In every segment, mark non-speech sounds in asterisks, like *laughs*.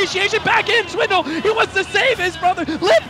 initiation back in. Swindle, he wants to save his brother. Lip,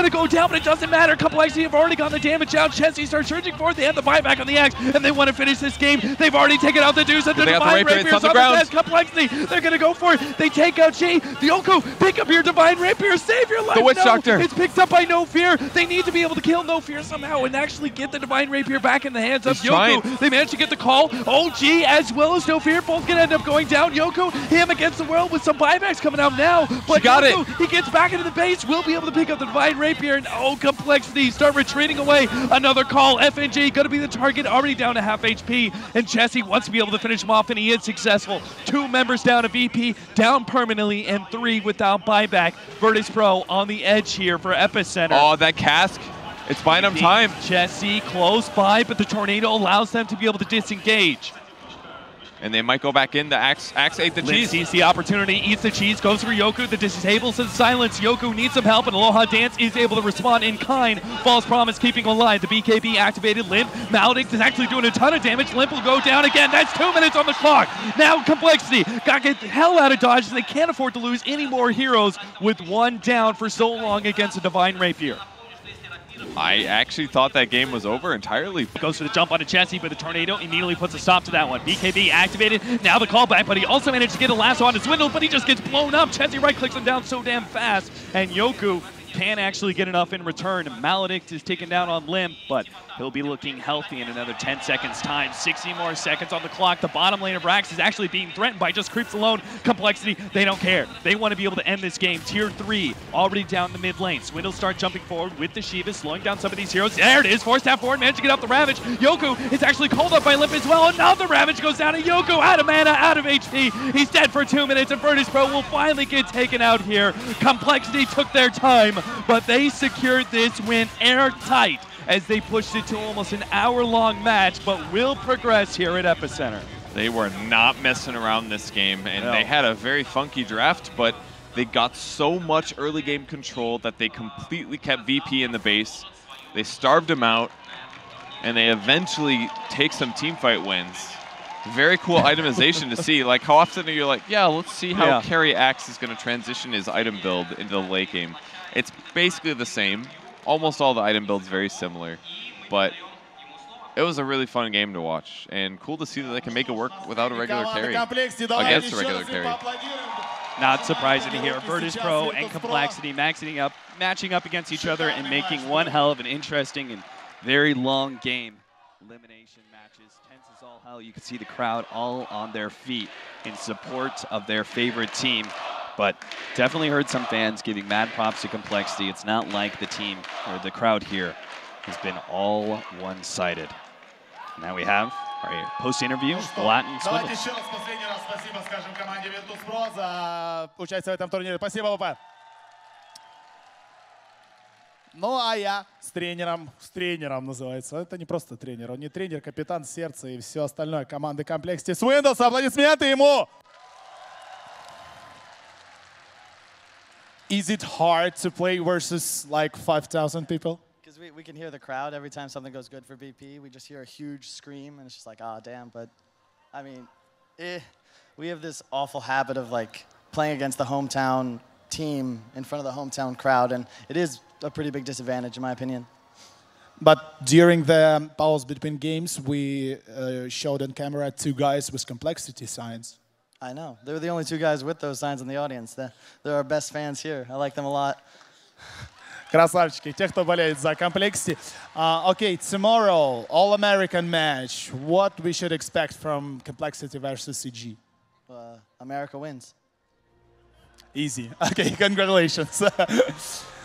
going to go down, but it doesn't matter. Couple Complexity have already gotten the damage out. Chessie starts searching for it. They have the buyback on the Axe, and they want to finish this game. They've already taken out the Deuce and the They got the Divine Rapier, Rapier. it's on the ground. Complexity, they're going to go for it. They take out Jay. The Oko, pick up your Divine Rapier. Save your life. The Witch no, Doctor. It's picked up by No Fear. They need to be able to kill No Fear somehow and actually get the Divine Rapier back in the hands of He's Yoko. trying. They managed to get the call. OG as well as No Fear both gonna end up going down. Yoko, him against the world with some buybacks coming out now. But got Yoko, he gets back into the base, will be able to pick up the Divine Rapier, and oh, complexity, start retreating away. Another call. FNG gonna be the target, already down to half HP, and Chessie wants to be able to finish him off, and he is successful. Two members down to VP, down permanently, and three without buyback. Virtus Pro on the edge here for Epicenter. Oh, that cask. It's buying them time. Chessie close by, but the tornado allows them to be able to disengage. And they might go back in. The Axe, Axe ate the cheese. sees the opportunity, eats the cheese, goes for Yoku. The disables and silence. Yoku needs some help, and Aloha Dance is able to respond in kind. False Promise keeping alive. The BKB activated. Limmp. Maledict is actually doing a ton of damage. Limmp will go down again. That's two minutes on the clock. Now Complexity got to get the hell out of Dodge. They can't afford to lose any more heroes with one down for so long against a Divine Rapier. I actually thought that game was over entirely. Goes for the jump onto Chessie, but the tornado immediately puts a stop to that one. BKB activated. Now the callback, but he also managed to get a lasso onto Swindle, but he just gets blown up. Chessie right clicks him down so damn fast, and Yoku can actually get enough in return. Maledict is taken down on Limmp, but he'll be looking healthy in another 10 seconds time. 60 more seconds on the clock. The bottom lane of Rax is actually being threatened by just creeps alone. Complexity, they don't care. They want to be able to end this game. Tier 3, already down the mid lane. Swindle start jumping forward with the Shiva, slowing down some of these heroes. There it is, forced half forward, managed to get up the Ravage. Yoku is actually called up by Limmp as well. Another Ravage goes down to Yoku, out of mana, out of HP. He's dead for two minutes, and Virtus Pro will finally get taken out here. Complexity took their time, but they secured this win airtight as they pushed it to almost an hour-long match, but will progress here at Epicenter. They were not messing around this game, and No. they had a very funky draft, but they got so much early game control that they completely kept VP in the base. They starved him out, and they eventually take some team fight wins. Very cool itemization to see. Like, how often are you like, yeah, let's see how yeah. Carry Axe is going to transition his item build into the late game. It's basically the same. Almost all the item builds very similar. But it was a really fun game to watch, and cool to see that they can make it work without a regular carry against a regular carry. Not surprising to hear Virtus Pro and Complexity maxing up, matching up against each other and making one hell of an interesting and very long game Elimination matches, tense as all hell. You can see the crowd all on their feet in support of their favorite team. But definitely heard some fans giving mad props to Complexity. It's not like the team or the crowd here has been all one-sided. Now we have our post-interview, Latin Давайте Swindle. еще раз последний раз спасибо скажем команде Virtus.pro за участие в этом турнире. Спасибо, ВП. Ну, а я с тренером, с тренером называется. Это не просто тренер, он не тренер, капитан сердца и все остальное команды комплекте. Свиндлс, аплодисменты ему! Is it hard to play versus like 5,000 people? Because we, we can hear the crowd every time something goes good for BP. We just hear a huge scream, and it's just like, ah, damn. But, I mean, eh, we have this awful habit of like playing against the hometown team in front of the hometown crowd, and it is a pretty big disadvantage, in my opinion. But during the battles between games, we uh, showed on camera two guys with complexity signs. I know. They were the only two guys with those signs in the audience. They're, they're our best fans here. I like them a lot. *laughs* Красавчики, те, кто болеет за Complexity. Uh, okay, tomorrow, All-American match. What we should expect from Complexity versus EG? Uh, America wins. Easy. *laughs* Okay, congratulations. *laughs*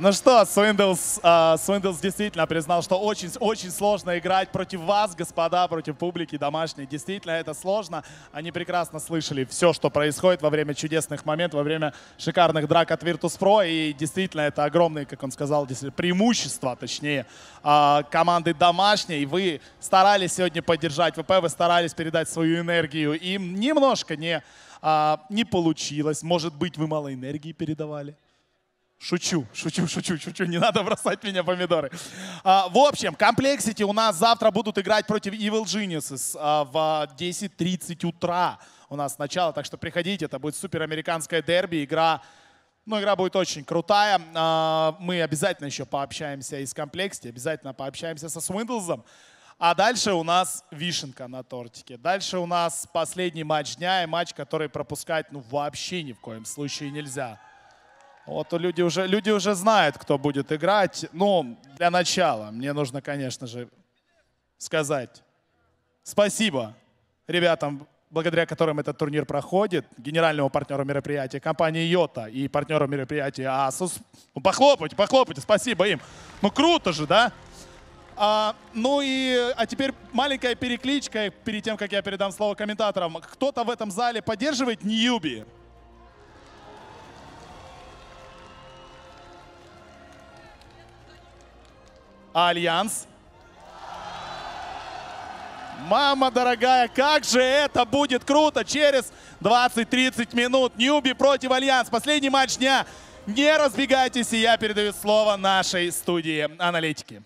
Ну что, Swindles, а, Swindles действительно признал, что очень, очень сложно играть против вас, господа, против публики домашней. Действительно, это сложно. Они прекрасно слышали все, что происходит во время чудесных моментов, во время шикарных драк от Virtus.pro. И действительно, это огромное, как он сказал, преимущество, точнее, а, команды домашней. Вы старались сегодня поддержать ВП, вы старались передать свою энергию. Им немножко не, а, не получилось. Может быть, вы мало энергии передавали. Шучу, шучу, шучу, шучу. Не надо бросать меня помидоры. А, в общем, Complexity у нас завтра будут играть против Evil Geniuses а, в 10.30 утра. у нас начало. Так что приходите, это будет супер американская дерби, игра ну, игра будет очень крутая. А, мы обязательно еще пообщаемся и с Complexity, обязательно пообщаемся со Swindles'ом. А дальше у нас вишенка на тортике. Дальше у нас последний матч дня и матч, который пропускать ну вообще ни в коем случае нельзя. Вот люди уже, люди уже знают, кто будет играть. Ну, для начала мне нужно, конечно же, сказать спасибо ребятам благодаря которым этот турнир проходит, генеральному партнеру мероприятия компании Йота и партнеру мероприятия Asus. Ну, похлопайте, похлопайте, спасибо им. Ну, круто же, да? А, ну и, а теперь маленькая перекличка перед тем, как я передам слово комментаторам. Кто-то в этом зале поддерживает Ньюби? Альянс? Мама дорогая, как же это будет круто через 20-30 минут. Ньюби против Альянс. Последний матч дня. Не разбегайтесь, и я передаю слово нашей студии аналитики.